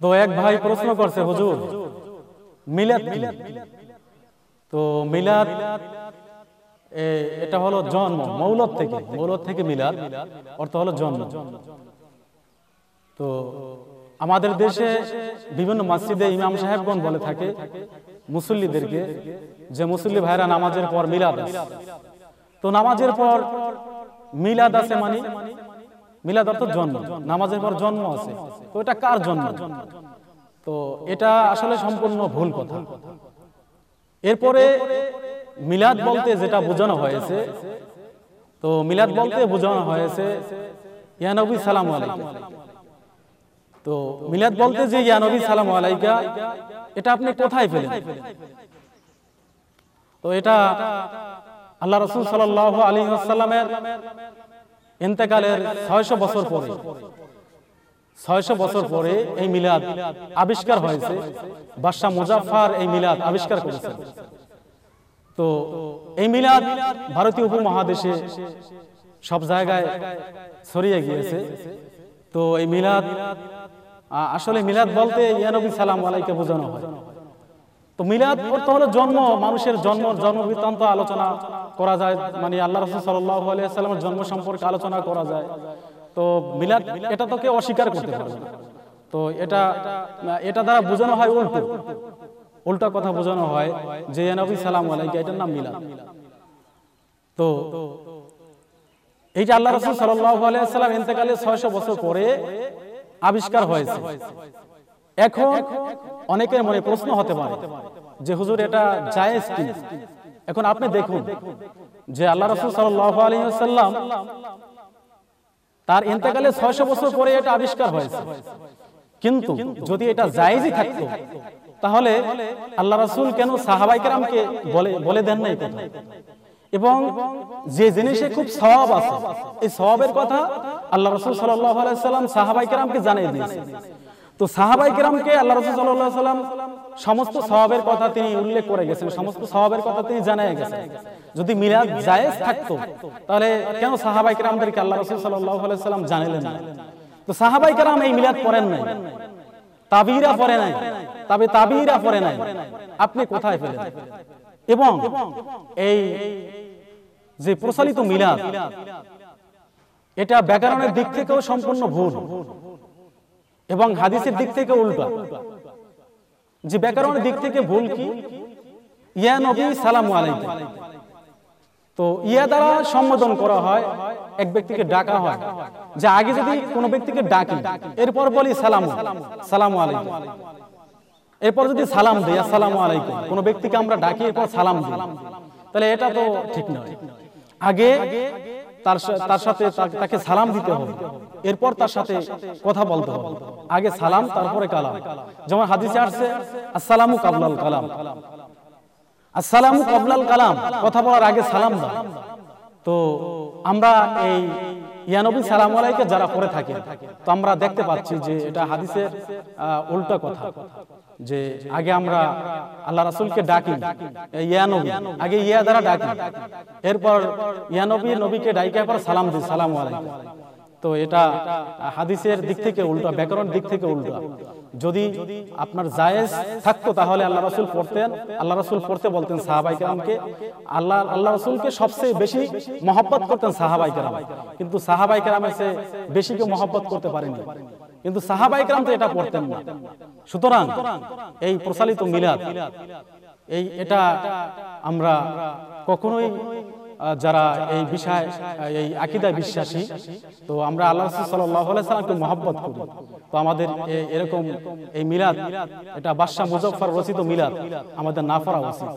তো এক ভাই প্রশ্ন করছে, হুজুর, মিলাদ? তো মিলাদ এটা হলো জন্ম, মৌলত থেকে মৌলত থেকে মিলাদ, অর্থ হলো জন্ম তো আমাদের দেশে বিভিন্ন মসজিদে ইমাম সাহেবগণ বলে থাকে, মুসল্লিদেরকে, যে মুসল্লি ভাইরা নামাজের পর মিলাদ তো নামাজের পর মিলাদ আছে মানে মিলাদ অর্থ জন্ম, নামাজের পর জন্ম আছে। তো এটা কার জন্ম? তো এটা আসলে সম্পূর্ণ ভুল কথা। এরপরে মিলাদ বলতে যেটা বোঝানো হয়েছে, তো মিলাদ বলতে বোঝানো হয়েছে ইয়ানবী সালাম আলাইকা। তো মিলাদ বলতে যে ইয়ানবী সালাম আলাইকা, এটা আপনি কোথায় পেলেন? তো এটা আল্লাহ রসুল সাল আলী আসাল্লামের ইন্তেকালের ছয়শো বছর পরে, ছয়শো বছর পরে এই মিলাদ আবিষ্কার হয়েছে। বাদশাহ মুজাফার এই মিলাদ আবিষ্কার করেছেন। তো এই মিলাদ ভারতীয় উপমহাদেশে সব জায়গায় ছড়িয়ে গিয়েছে। তো এই মিলাদ আসলে মিলাদ বলতে ইয়ানবী সালাম আলাইকে বোঝানো হয়। তো মিলাদ করতে হলো জন্ম, মানুষের জন্ম জন্ম বৃত্তান্ত আলোচনা। করা যায় মানে আল্লাহ রসুল সাল্লামের জন্ম সম্পর্কে আলোচনা করা যায়। তো মিলাদ, এটা তো কেউ অস্বীকার করতে পারবে না। তো এটা এটা দ্বারা বোঝানো হয় উল্টো। উল্টা কথা বোঝানো হয় যে নবী, সালাম আলাইকা এটার নাম মিলাদ। তো এই যে আল্লাহ রসুল সাল্লাম ইন্তেকালে ছয়শো বছর পরে আবিষ্কার হয়েছে। এখন অনেকের মনে প্রশ্ন হতে পারে যে, হুজুর, এটা জায়েজ কি এখন আপনি দেখুন যে আল্লাহ রসুল সাল্লাম তার ইন্তেকালে ছয়শো বছর পরে এটা আবিষ্কার হয়েছে। কিন্তু যদি এটা জায়েজই থাকতো তাহলে আল্লাহ রসুল কেন সাহাবাই কেরামকে বলে বলে দেন না এই কথা? এবং যে জিনিসে খুব সওয়াব আছে এই সওয়াবের কথা আল্লাহ রসুল সাল্লাম সাহাবাই কেরামকে জানিয়ে দিয়েছে। তো সাহাবাই কেরামকে আল্লাহ রসুল সাল্লাহ সাল্লাম সমস্ত স্বভাবের কথা তিনি উল্লেখ করে গেছেন, সমস্ত স্বভাবের কথা তিনি জানিয়ে গেছেন। যদি মিলাদ জায়েজ থাকতো, তাহলে কেন সাহাবাই কেরামদেরকে আল্লাহ রসুল সাল্লাহ সাল্লাম জানালেন না? তো সাহাবাই কেরাম এই মিলাদ পড়েন নাই। তাবিরা পড়ে নাই। তবে তাবিরা পড়ে নাই। আপনি কোথায় পেলেন এবং এই যে প্রচলিত মিলাদ, এটা ব্যাকরণের দিক থেকেও সম্পূর্ণ ভুল এবং হাদিসের দিক থেকে উল্টা। যে ব্যাকরণের দিক থেকে ভুল কি? ইয়া নবী, সালামু আলাইকুম। তো ইয়া দ্বারা সম্বোধন করা হয়, এক ব্যক্তিকে ডাকা হয়। যে আগে যদি কোনো ব্যক্তিকে ডাকি, এরপর বলি সালাম সালাম আলাইকুম। এরপর যদি সালাম দিই, আসসালামু আলাইকুম। কোনো ব্যক্তিকে আমরা ডাকি, এরপর সালাম দিই। তাহলে এটা তো ঠিক নয়। আগে তার সাথে তাকে সালাম দিতে হবে। এরপর তার সাথে কথা বলতে হবে। আগে সালাম, তারপরে কালাম। যেমন হাদিসে আসছে, আসসালামু কাবলাল কালাম। আসসালামু কবলাল কালাম। কথা বলার আগে সালাম দাও। তো আমরা এই ইয়ানবী সালাম আলাইকে যারা পড়ে থাকে তো আমরা দেখতে পাচ্ছি যে এটা হাদিসের উল্টা কথা। যে আগে আমরা আল্লাহ রাসূলকে ডাকি ইয়ানবী আগে ইয়া দ্বারা ডাকি। এরপর ইয়ানবী নবীকে ডাইকে পর সালাম দিই, সালাম আলাইকুম। তো এটা হাদিসের দিক থেকে উল্টা ব্যাকরণ দিক থেকে উল্টা। যদি আপনার জায়েজ থাকতো তাহলে আল্লাহ রাসূল পড়তেন, আল্লাহ রাসূল পড়তে বলতেন সাহাবাই কেরামকে, আল্লাহ আল্লাহ রাসূলকে সবচেয়ে বেশি মহব্বত করতেন সাহাবাই কেরাম। কিন্তু সাহাবাই কেরামের সে বেশি কেউ মহব্বত করতে পারেনি। কিন্তু সাহাবাই কেরাম তো এটা পড়তেন না। সুতরাং এই প্রসালিত মিলাদ, এই এটা আমরা কখনোই যারা এই বিষয়, এই আকিদা বিশ্বাসী, তো আমরা আল্লাহ সাল্লামকে মহব্বত করি। তো আমাদের এরকম এই মিলাদ, এটা বাদশাহ মুজফার রচিত মিলাদ, আমাদের না পড়া উচিত